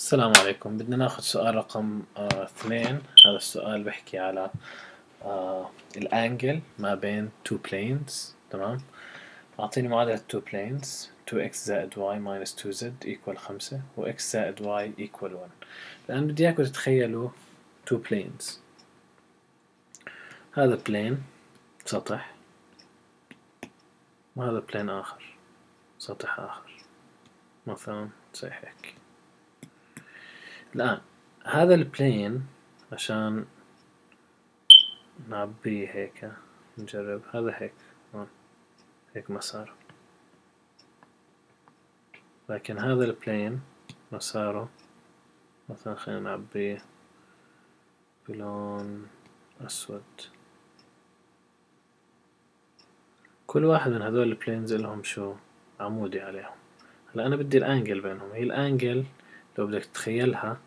السلام عليكم. بدنا ناخذ سؤال رقم آه اثنين. هذا السؤال بحكي على آه الانجل ما بين two planes. تمام؟ أعطيني معادلة two planes. 2x زائد y minus 2z equal 5 و x زائد y equal 1 الآن بدي إياكم تتخيلوا two planes. هذا plane سطح وهذا plane آخر سطح آخر. مثلا زي هيك. الآن هذا البلين عشان نعبيه هيك نجرب. هذا هيك هون هيك مسار. لكن هذا البلين مساره مثلا خلينا نعبيه بلون أسود. كل واحد من هذول البلينز لهم شو؟ عمودي عليهم. هلا أنا بدي الأنجل بينهم. هي الأنجل لو بدك تتخيلها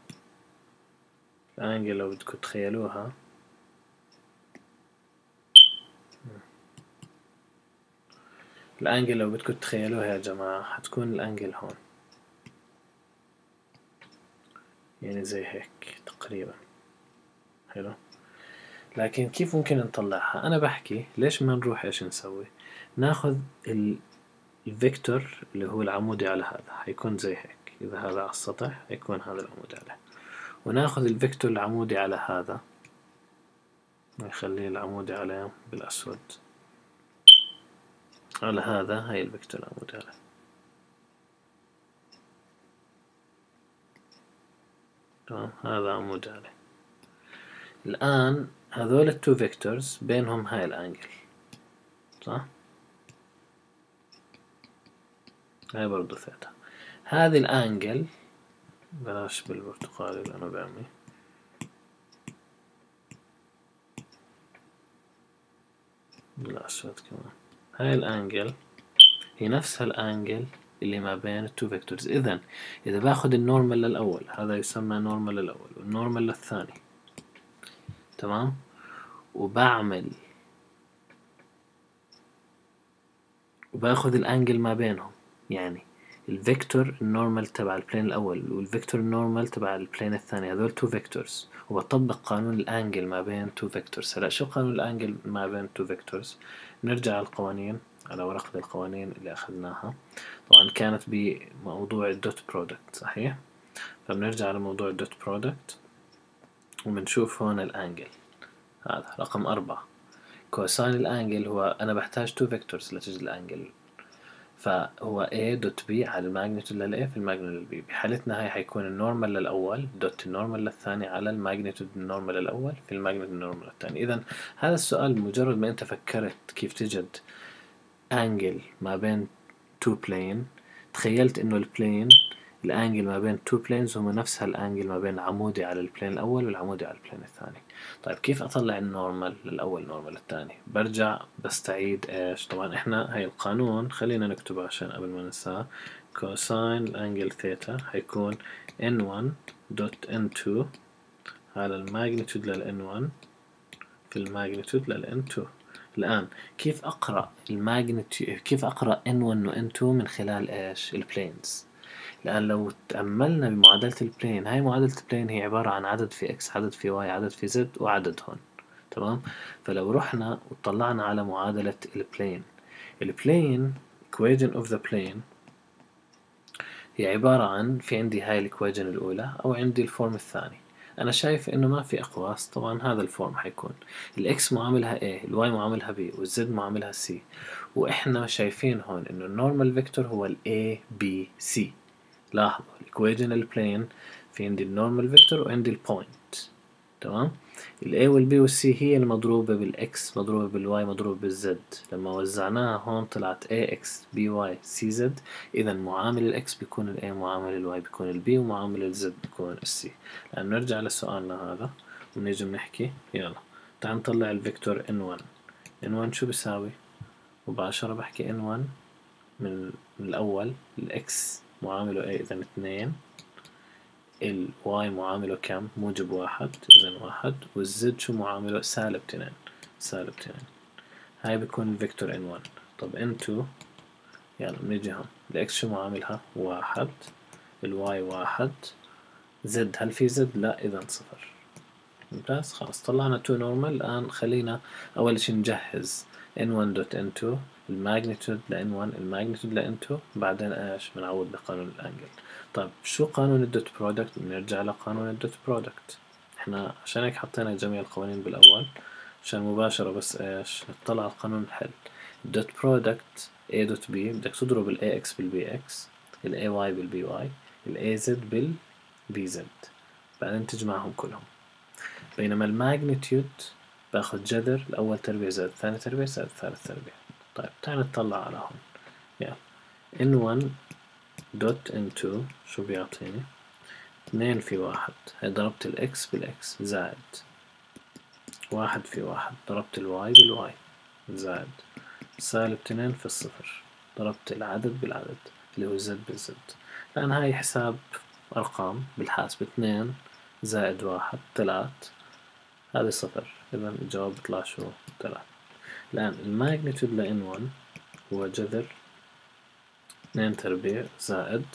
الانجل لو بدكم تتخيلوها الآنجل لو بدكم تتخيلوها يا جماعة حتكون الآنجل هون. يعني زي هيك تقريبا. حلو؟ لكن كيف ممكن نطلعها؟ أنا بحكي ليش ما نروح إيش نسوي؟ ناخذ ال vector اللي هو العمودي على هذا حيكون زي هيك. إذا هذا على السطح يكون هذا العمود عليه. ونأخذ ال vector العمودي على هذا. نخليه العمودي عليه بالأسود. على هذا هاي ال vector العمودي عليه. تمام؟ هذا عمودي عليه. الآن هذول ال two vectors بينهم هاي ال angle. صح؟ هاي برضو ثيتا. هذه ال angle. بلاش بالبرتقالي لأنه بعمي بالاسود كمان هاي ال angle هي نفسها ال angle اللي ما بين ال two vectors اذا إذا باخذ ال normal للأول هذا يسمى normal للأول وال normal للثاني. تمام؟ وبعمل وباخذ ال angle ما بينهم يعني ال vector ال normal تبع ال plane الأول وال vector ال normal تبع ال plane الثاني هذول two vectors وبطبق قانون ال angle ما بين two vectors هلا شو قانون ال angle ما بين two vectors نرجع على القوانين على ورقة القوانين اللي أخذناها. طبعا كانت بموضوع ال dot product صحيح؟ فبنرجع على موضوع ال dot product وبنشوف هون ال angle هذا رقم أربعة. cosine ال angle هو أنا بحتاج two vectors لتجد ال angle فهو A dot B على ال magnitude لل A في ال magnitude لل B بحالتنا هاي حيكون ال normal للأول dot ال normal للثاني على ال magnitude ال normal الأول في ال magnitude ال normal الثاني إذا هذا السؤال مجرد ما أنت فكرت كيف تجد angle ما بين two plane تخيلت إنه ال plane ال angle ما بين two planes هما نفسها ال angle ما بين عمودي على ال plane الأول والعمودي على ال plane الثاني. طيب كيف أطلع ال normal للاول normal للثاني برجع بستعيد إيش؟ طبعا إحنا هاي القانون خلينا نكتبه عشان قبل ما ننساه. cosine ال angle theta حيكون n1 dot n2 على ال magnitude لل n1 في ال magnitude لل n2 الآن كيف أقرأ الماجنتود كيف أقرأ n1 و n2 من خلال إيش؟ ال planes لأن لو تأملنا بمعادلة ال plane هاي معادلة ال plane هي عبارة عن عدد في X عدد في Y عدد في Z وعدد هون تمام؟ فلو رحنا وطلعنا على معادلة ال plane ال plane equation of the plane هي عبارة عن في عندي هاي ال equation الأولى أو عندي ال form الثاني. أنا شايف إنه ما في أقواس طبعا هذا ال form حيكون. ال X معاملها A ال Y معاملها B وال Z معاملها C. وإحنا شايفين هون إنه ال normal vector هو ال A B C. لاحظوا ال equation plane في عندي ال normal vector وعندي ال point تمام؟ ال A وال B C هي المضروبة بال X مضروبة بال Y مضروبة بال Z لما وزعناها هون طلعت AX BY CZ إذا معامل ال X بيكون ال A معامل ال Y بيكون ال B ومعامل ال Z بيكون ال C. الآن نرجع لسؤالنا هذا ونيجي بنحكي. يلا. تعال نطلع ال vector N1 N1 شو بيساوي؟ مباشرة بحكي N1 من الأول ال X معامله A إذا اثنين ال Y معامله كم؟ موجب واحد إذا واحد وال Z شو معامله؟ سالب اثنين سالب اثنين. هاي بيكون ال vector N1 طب N2 يلا بنيجي هون ال X شو معاملها؟ واحد ال Y واحد Z هل في Z؟ لا إذا صفر. ممتاز خلاص. طلعنا two normal الآن خلينا أول شي نجهز n1 دوت n2 الماجنتود ل n1 ال magnitude ل n2 بعدين إيش؟ بنعوض بقانون ال angle. طيب شو قانون ال dot product؟ بنرجع لقانون ال dot product. إحنا عشان هيك حطينا جميع القوانين بالأول عشان مباشرة بس إيش؟ نطلع على قانون الحل. ال dot product a dot b بدك تضرب ال ax بال bx ال ay بال by ال az بال bz بعدين تجمعهم كلهم. بينما ال magnitude باخذ جذر الأول تربيع زائد الثاني تربيع زائد الثالث تربيع. طيب تعال نطلع على هون. يلا. n1 dot n2 شو بيعطيني؟ اثنين في واحد. هي ضربت الاكس بالإكس زائد. واحد في واحد. ضربت ال y بال y زائد. سالب اثنين في الصفر. ضربت العدد بالعدد اللي هو زد بالزد. الآن هاي حساب أرقام بالحاسب. اثنين زائد واحد ثلاث. هذه صفر. إذا الجواب بيطلع شو؟ ثلاث. الآن ال magnitude ل n1 هو جذر اثنين تربيع زائد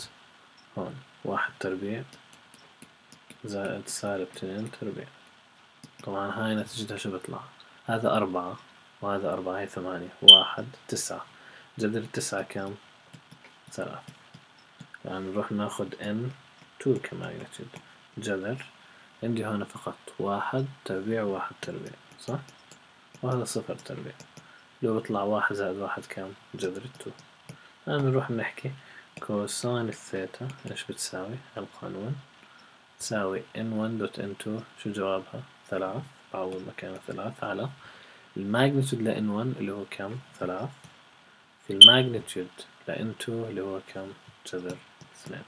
هون واحد تربيع زائد سالب اثنين تربيع. طبعا هاي نتيجتها شو بيطلع؟ هذا أربعة وهذا أربعة هي ثمانية واحد تسعة. جذر التسعة كم؟ ثلاث يعني نروح ناخد n 2 كماجنتيود. جذر عندي هنا فقط واحد تربيع وواحد تربيع صح؟ وهذا صفر تربيع لو بيطلع واحد زائد واحد كام؟ جذر ال two الآن نروح نحكي cosine ال theta إيش بتساوي؟ القانون تساوي n1 dot n2 شو جوابها؟ ثلاث بعوض مكانها ثلاث على ال magnitude ل n1 اللي هو كم؟ ثلاث في ال magnitude ل n2 اللي هو كم؟ جذر اثنين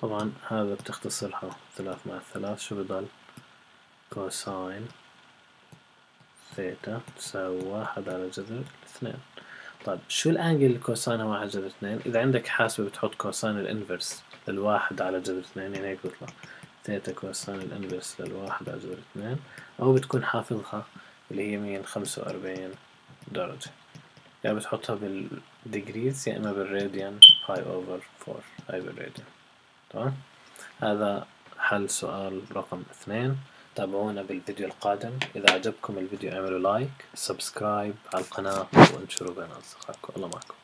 طبعا هذا بتختصرها ثلاث مع ثلاث شو بضل cosine theta تساوي واحد على جذر اثنين. طيب شو ال angle ال cosine واحد جذر اثنين؟ إذا عندك حاسبة بتحط cosine ال inverse للواحد على جذر اثنين يعني هيك بيطلع. theta cosine ال inverse للواحد على جذر اثنين أو بتكون حافظها اللي هي مين خمسة وأربعين درجة. يا يعني بتحطها بال degrees يا إما بال radian pi over four هاي بالراديان. تمام؟ هذا حل سؤال رقم اثنين. تابعونا بالفيديو القادم. إذا عجبكم الفيديو اعملوا like subscribe على القناة وانشروا بين أصدقائكم. الله معكم.